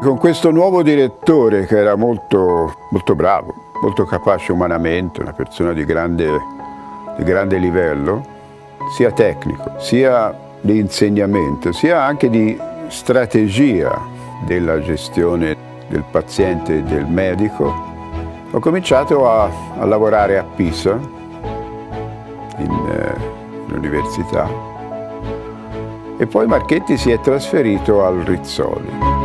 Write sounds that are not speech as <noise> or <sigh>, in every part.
Con questo nuovo direttore che era molto, molto bravo, molto capace umanamente, una persona di grande, di grande livello, sia tecnico, sia di insegnamento, sia anche di strategia della gestione del paziente e del medico, ho cominciato a, a lavorare a Pisa, in, eh, in e poi Marchetti si è trasferito al Rizzoli.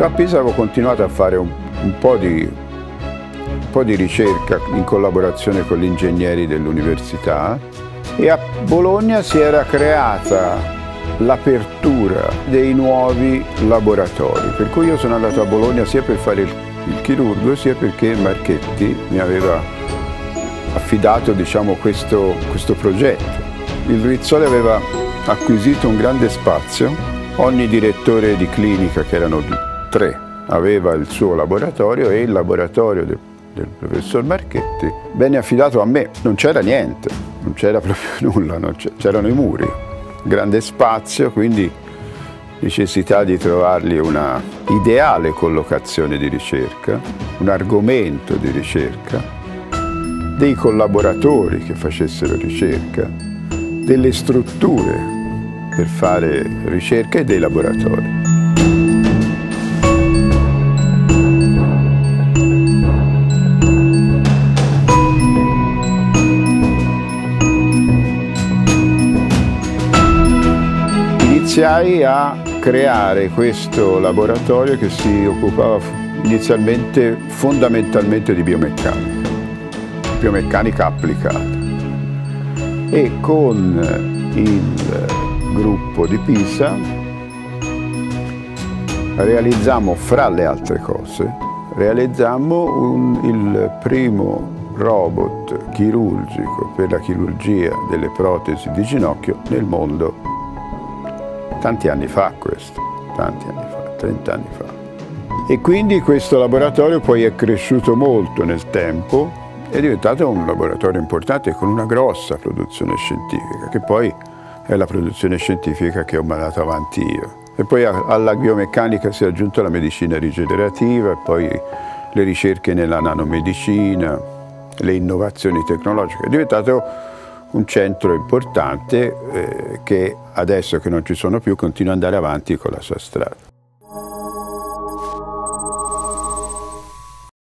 Io a Pisa avevo continuato a fare un, un, po, di, un po' di ricerca in collaborazione con gli ingegneri dell'università e a Bologna si era creata l'apertura dei nuovi laboratori, per cui io sono andato a Bologna sia per fare il, il chirurgo sia perché Marchetti mi aveva affidato diciamo, questo, questo progetto. Il Rizzoli aveva acquisito un grande spazio, ogni direttore di clinica, che erano 3 aveva il suo laboratorio e il laboratorio del, del professor Marchetti venne affidato a me. Non c'era niente, non c'era proprio <laughs> nulla, c'erano i muri, grande spazio, quindi necessità di trovargli una ideale collocazione di ricerca, un argomento di ricerca, dei collaboratori che facessero ricerca, delle strutture per fare ricerca e dei laboratori. Iniziai a creare questo laboratorio che si occupava inizialmente fondamentalmente di biomeccanica, biomeccanica applicata. E con il gruppo di Pisa realizzammo, fra le altre cose, realizzammo un, il primo robot chirurgico per la chirurgia delle protesi di ginocchio nel mondo Tanti anni fa questo, tanti anni fa, 30 anni fa. E quindi questo laboratorio poi è cresciuto molto nel tempo, è diventato un laboratorio importante con una grossa produzione scientifica, che poi è la produzione scientifica che ho mandato avanti io. E poi alla biomeccanica si è aggiunta la medicina rigenerativa, poi le ricerche nella nanomedicina, le innovazioni tecnologiche. È diventato un centro importante eh, che adesso che non ci sono più continua ad andare avanti con la sua strada.